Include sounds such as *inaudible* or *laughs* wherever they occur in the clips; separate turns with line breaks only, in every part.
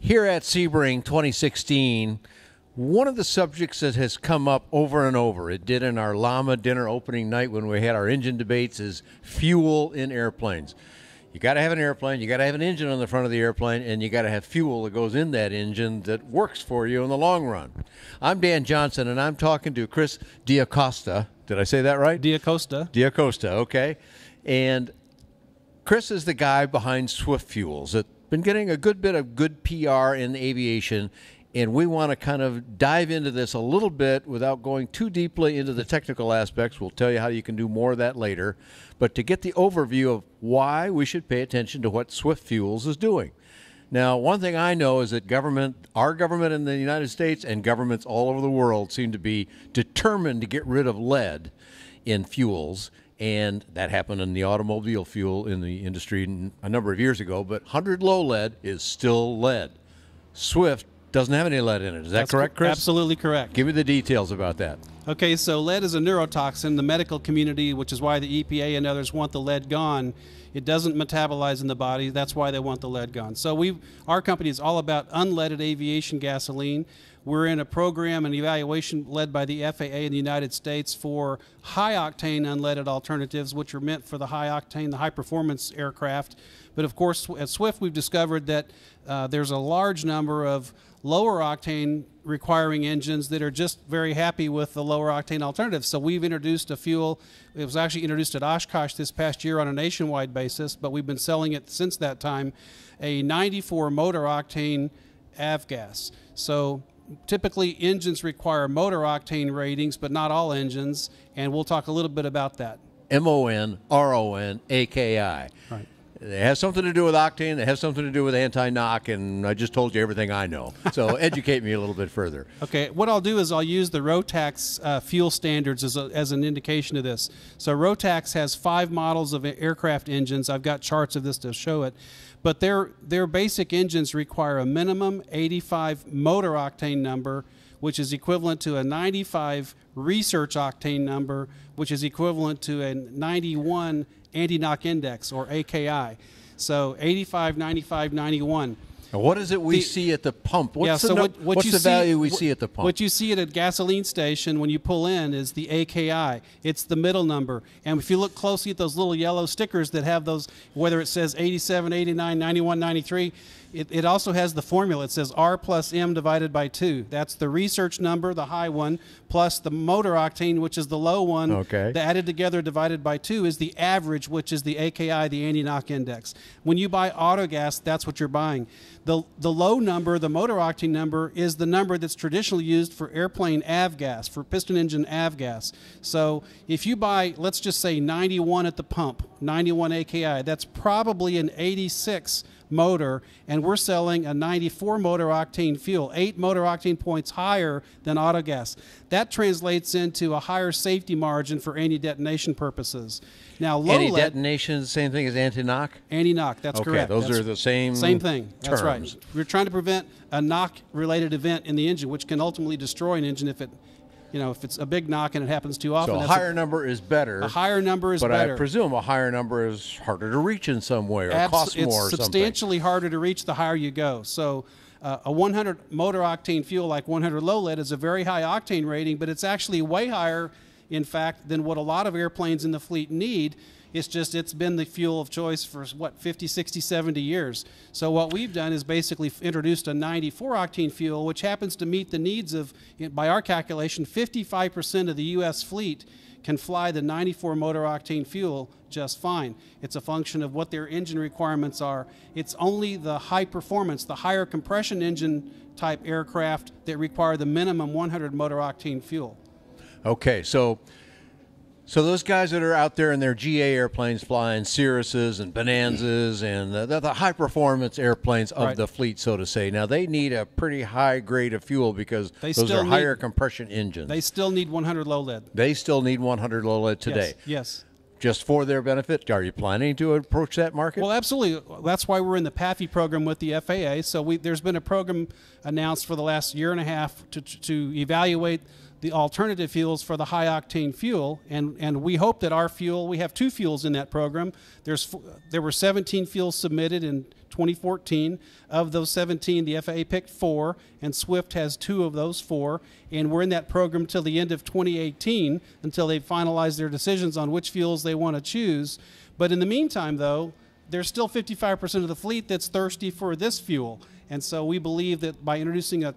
Here at Sebring 2016, one of the subjects that has come up over and over, it did in our LAMA dinner opening night when we had our engine debates, is fuel in airplanes. You got to have an airplane, you got to have an engine on the front of the airplane, and you got to have fuel that goes in that engine that works for you in the long run. I'm Dan Johnson, and I'm talking to Chris Diacosta. Did I say that right?
Diacosta.
Diacosta, okay. And Chris is the guy behind Swift Fuels. That's been getting a good bit of good PR in aviation, and we want to kind of dive into this a little bit without going too deeply into the technical aspects. We'll tell you how you can do more of that later. But to get the overview of why we should pay attention to what Swift Fuels is doing. Now, one thing I know is that government, our government in the United States and governments all over the world seem to be determined to get rid of lead in fuels and that happened in the automobile fuel in the industry a number of years ago. But 100 low lead is still lead. Swift doesn't have any lead in it. Is that
That's
correct, Chris?
Absolutely correct.
Give me the details about that.
Okay, so lead is a neurotoxin. The medical community, which is why the EPA and others want the lead gone, it doesn't metabolize in the body. That's why they want the lead gone. So we, our company is all about unleaded aviation gasoline. We're in a program and evaluation led by the FAA in the United States for high octane unleaded alternatives, which are meant for the high octane, the high performance aircraft. But of course, at Swift, we've discovered that uh, there's a large number of lower octane requiring engines that are just very happy with the lower octane alternatives. So we've introduced a fuel. It was actually introduced at Oshkosh this past year on a nationwide basis, but we've been selling it since that time. A 94 motor octane avgas. So typically engines require motor octane ratings, but not all engines, and we'll talk a little bit about that.
M O N R O N A K I.
Right.
It has something to do with octane. It has something to do with anti-knock, and I just told you everything I know. So *laughs* educate me a little bit further.
Okay, what I'll do is I'll use the Rotax uh, fuel standards as, a, as an indication of this. So Rotax has five models of aircraft engines. I've got charts of this to show it. But their, their basic engines require a minimum 85 motor octane number, which is equivalent to a 95 research octane number, which is equivalent to a 91 anti-knock index or AKI. So 85, 95, 91.
Now, what is it we the, see at the pump? What's
yeah,
the,
so what, what
what's the
see,
value we see at the pump?
What you see at a gasoline station when you pull in is the AKI. It's the middle number. And if you look closely at those little yellow stickers that have those, whether it says 87, 89, 91, 93, it, it also has the formula. It says R plus M divided by 2. That's the research number, the high one, plus the motor octane, which is the low one.
Okay.
The added together divided by 2 is the average, which is the AKI, the anti-knock index. When you buy autogas, that's what you're buying. The, the low number, the motor octane number, is the number that's traditionally used for airplane avgas, for piston engine avgas. So if you buy, let's just say 91 at the pump, 91 AKI, that's probably an 86 motor, and we're selling a 94 motor octane fuel, eight motor octane points higher than autogas. That translates into a higher safety margin for anti-detonation purposes. Now, low
anti-detonation is the same thing as anti-knock.
Anti-knock, that's
okay,
correct.
Those
that's
are the same.
Same thing.
Terms.
That's right. We're trying to prevent a knock-related event in the engine, which can ultimately destroy an engine if it you know, if it's a big knock and it happens too often.
So a higher a, number is better.
A higher number is
but
better.
But I presume a higher number is harder to reach in some way or Abs- costs
more.
It's
substantially harder to reach the higher you go. So uh, a 100 motor octane fuel like 100 low lead is a very high octane rating, but it's actually way higher, in fact, than what a lot of airplanes in the fleet need it's just it's been the fuel of choice for what 50, 60, 70 years. So what we've done is basically introduced a 94 octane fuel, which happens to meet the needs of, by our calculation, 55% of the U.S. fleet can fly the 94 motor octane fuel just fine. It's a function of what their engine requirements are. It's only the high performance, the higher compression engine type aircraft that require the minimum 100 motor octane fuel.
Okay, so so those guys that are out there in their GA airplanes flying Cirruses and Bonanzas and the, the, the high performance airplanes of
right.
the fleet, so to say. Now they need a pretty high grade of fuel because
they
those are
need,
higher compression engines.
They still need 100 low lead.
They still need 100 low lead today.
Yes. yes.
Just for their benefit, are you planning to approach that market?
Well, absolutely. That's why we're in the PAFI program with the FAA. So we, there's been a program announced for the last year and a half to, to evaluate the alternative fuels for the high octane fuel. And, and we hope that our fuel, we have two fuels in that program. There's, there were 17 fuels submitted in 2014. Of those 17, the FAA picked four, and Swift has two of those four. And we're in that program till the end of 2018 until they finalize their decisions on which fuels they want to choose. But in the meantime, though, there's still 55% of the fleet that's thirsty for this fuel. And so we believe that by introducing a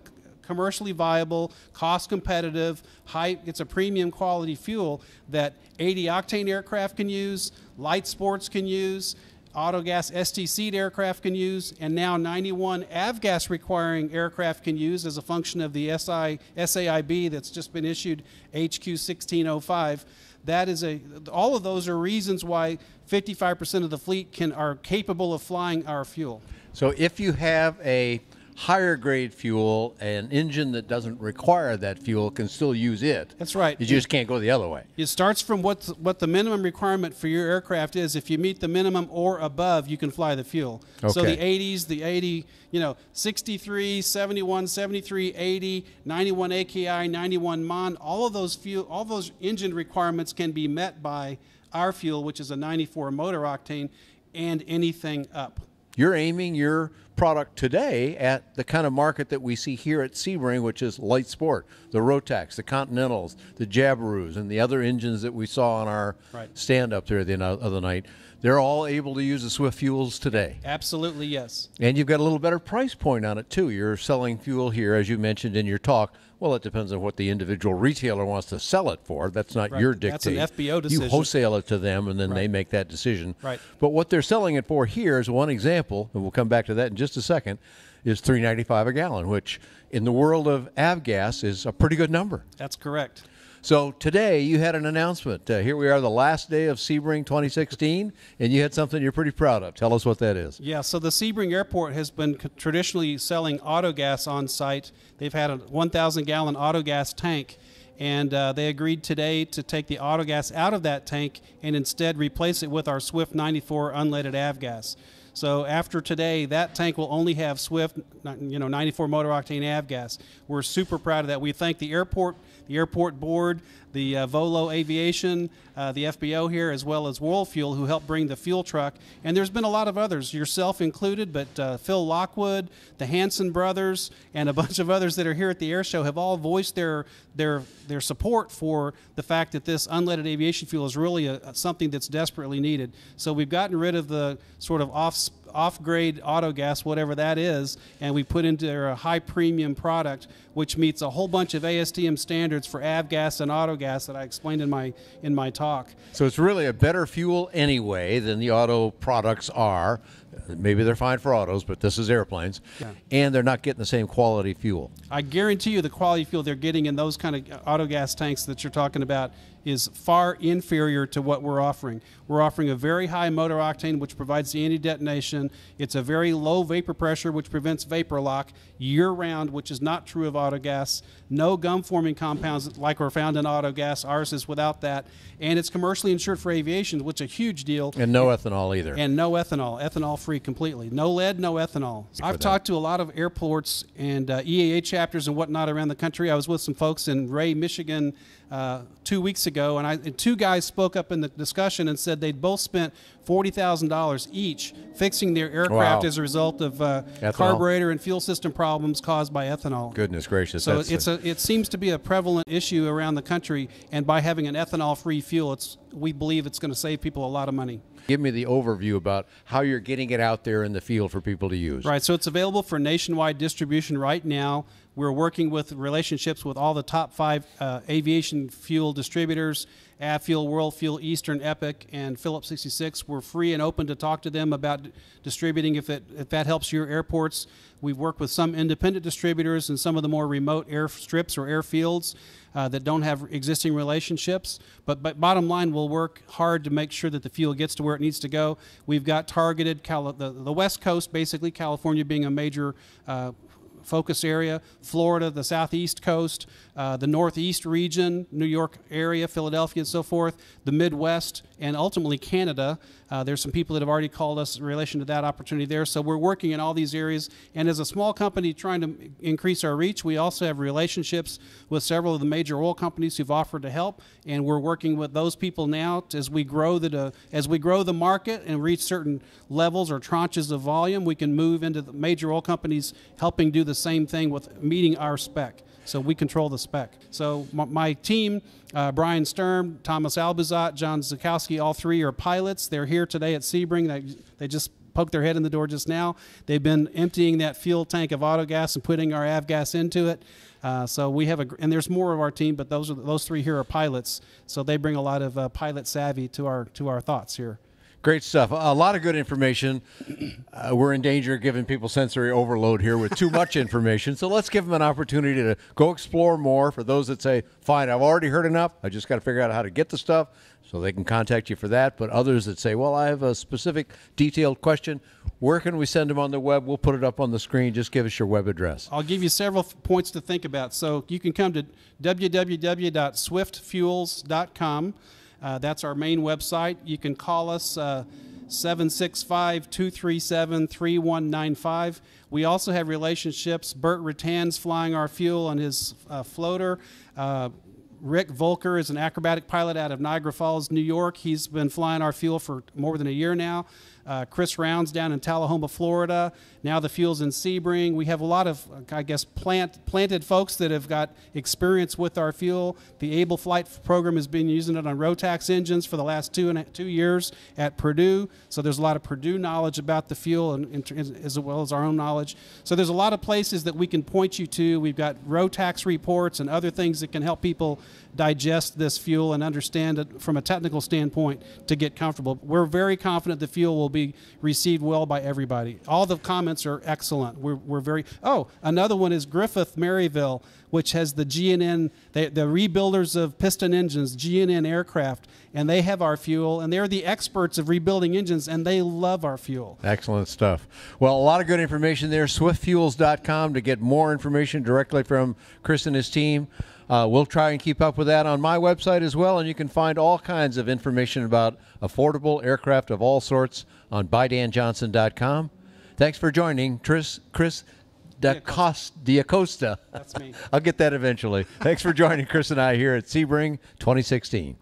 commercially viable, cost competitive, high, it's a premium quality fuel that 80 octane aircraft can use, light sports can use, autogas STC aircraft can use, and now 91 avgas requiring aircraft can use as a function of the SI, SAIB that's just been issued HQ 1605. That is a, all of those are reasons why 55% of the fleet can, are capable of flying our fuel.
So if you have a higher grade fuel, an engine that doesn't require that fuel can still use it.
That's right.
You just can't go the other way.
It starts from what what the minimum requirement for your aircraft is. If you meet the minimum or above, you can fly the fuel.
Okay.
So the 80s, the 80, you know, 63, 71, 73, 80, 91 AKI, 91 MON, all of those fuel, all those engine requirements can be met by our fuel, which is a 94 motor octane, and anything up.
You're aiming your product today at the kind of market that we see here at Sebring, which is light sport, the Rotax, the Continentals, the Jabirus, and the other engines that we saw on our
Right.
stand up there the other night. They're all able to use the Swift fuels today.
Absolutely, yes.
And you've got a little better price point on it too. You're selling fuel here, as you mentioned in your talk. Well, it depends on what the individual retailer wants to sell it for. That's not
Right.
your
That's an
dictate.
FBO
You wholesale it to them, and then they make that decision.
Right.
But what they're selling it for here is one example, and we'll come back to that in just a second. Is three ninety five a gallon, which in the world of avgas is a pretty good number.
That's correct.
So today you had an announcement. Uh, here we are, the last day of Sebring 2016, and you had something you're pretty proud of. Tell us what that is.
Yeah, so the Sebring Airport has been c- traditionally selling autogas on site. They've had a 1,000 gallon autogas tank, and uh, they agreed today to take the autogas out of that tank and instead replace it with our Swift 94 unleaded avgas. So after today, that tank will only have Swift, you know, 94 motor octane avgas. We're super proud of that. We thank the airport, the airport board, the uh, Volo Aviation, uh, the FBO here, as well as World Fuel, who helped bring the fuel truck. And there's been a lot of others, yourself included, but uh, Phil Lockwood, the Hanson brothers, and a bunch of others that are here at the air show have all voiced their their their support for the fact that this unleaded aviation fuel is really a, something that's desperately needed. So we've gotten rid of the sort of off gasp off grade auto gas, whatever that is, and we put into a high premium product which meets a whole bunch of ASTM standards for avgas and autogas that I explained in my in my talk.
So it's really a better fuel anyway than the auto products are. Maybe they're fine for autos, but this is airplanes,
Yeah.
and they're not getting the same quality fuel.
I guarantee you the quality fuel they're getting in those kind of uh, auto gas tanks that you're talking about is far inferior to what we're offering. We're offering a very high motor octane, which provides the anti-detonation. It's a very low vapor pressure, which prevents vapor lock year-round, which is not true of auto gas. No gum-forming compounds like are found in auto gas. Ours is without that, and it's commercially insured for aviation, which is a huge deal
And no ethanol either.
and no ethanol, ethanol free completely. No lead, no ethanol. I've talked to a lot of airports and uh, EAA chapters and whatnot around the country. I was with some folks in Ray, Michigan, uh, two weeks ago, and, I, and two guys spoke up in the discussion and said they'd both spent forty thousand dollars each fixing their aircraft
Wow.
as a result of uh, carburetor and fuel system problems caused by ethanol.
Goodness gracious!
So it's a, it seems to be a prevalent issue around the country, and by having an ethanol-free fuel, it's we believe it's going to save people a lot of money.
Give me the overview about how you're getting it out there in the field for people to use.
Right, so it's available for nationwide distribution right now. We're working with relationships with all the top five uh, aviation fuel distributors Avfuel, World Fuel, Eastern, Epic, and Phillips 66. We're free and open to talk to them about distributing if, it, if that helps your airports. We've worked with some independent distributors and some of the more remote airstrips or airfields uh, that don't have existing relationships. But, but bottom line, we'll work hard to make sure that the fuel gets to where it needs to go. We've got targeted Cali- the, the West Coast, basically California being a major uh, focus area, Florida, the southeast coast, uh, the northeast region, New York area, Philadelphia, and so forth, the Midwest, and ultimately Canada. Uh, there's some people that have already called us in relation to that opportunity there. So we're working in all these areas. And as a small company trying to increase our reach, we also have relationships with several of the major oil companies who've offered to help. And we're working with those people now as we grow the uh, as we grow the market and reach certain levels or tranches of volume. We can move into the major oil companies helping do the same thing with meeting our spec. So we control the spec. So my, team, uh, Brian Sturm, Thomas Albuzat, John Zukowski, all three are pilots. They're here today at Sebring. They, they just poked their head in the door just now. They've been emptying that fuel tank of autogas and putting our avgas into it. Uh, so we have a, and there's more of our team, but those are those three here are pilots. So they bring a lot of uh, pilot savvy to our to our thoughts here.
Great stuff. A lot of good information. Uh, we're in danger of giving people sensory overload here with too much information. So let's give them an opportunity to go explore more. For those that say, fine, I've already heard enough, I just got to figure out how to get the stuff, so they can contact you for that. But others that say, well, I have a specific detailed question, where can we send them on the web? We'll put it up on the screen. Just give us your web address.
I'll give you several f- points to think about. So you can come to www.swiftfuels.com. Uh, that's our main website. You can call us uh, 765 237 3195. We also have relationships. Burt Rutan's flying our fuel on his uh, floater. Uh, Rick Volker is an acrobatic pilot out of Niagara Falls, New York. He's been flying our fuel for more than a year now. Uh, Chris Rounds down in Tullahoma, Florida. Now the fuel's in Sebring. We have a lot of, I guess, plant, planted folks that have got experience with our fuel. The Able Flight program has been using it on Rotax engines for the last two and a, two years at Purdue. So there's a lot of Purdue knowledge about the fuel, and, and, as well as our own knowledge. So there's a lot of places that we can point you to. We've got Rotax reports and other things that can help people digest this fuel and understand it from a technical standpoint to get comfortable. We're very confident the fuel will be received well by everybody. All the comments are excellent. We're, we're very. Oh, another one is Griffith Merrillville, which has the G&N, the rebuilders of piston engines, G&N aircraft, and they have our fuel, and they're the experts of rebuilding engines, and they love our fuel.
Excellent stuff. Well, a lot of good information there. SwiftFuels.com to get more information directly from Chris and his team. Uh, we'll try and keep up with that on my website as well, and you can find all kinds of information about affordable aircraft of all sorts on bydanjohnson.com. Thanks for joining, Chris. Chris D'Acosta.
That's me. *laughs*
I'll get that eventually. Thanks for joining Chris and I here at Sebring 2016.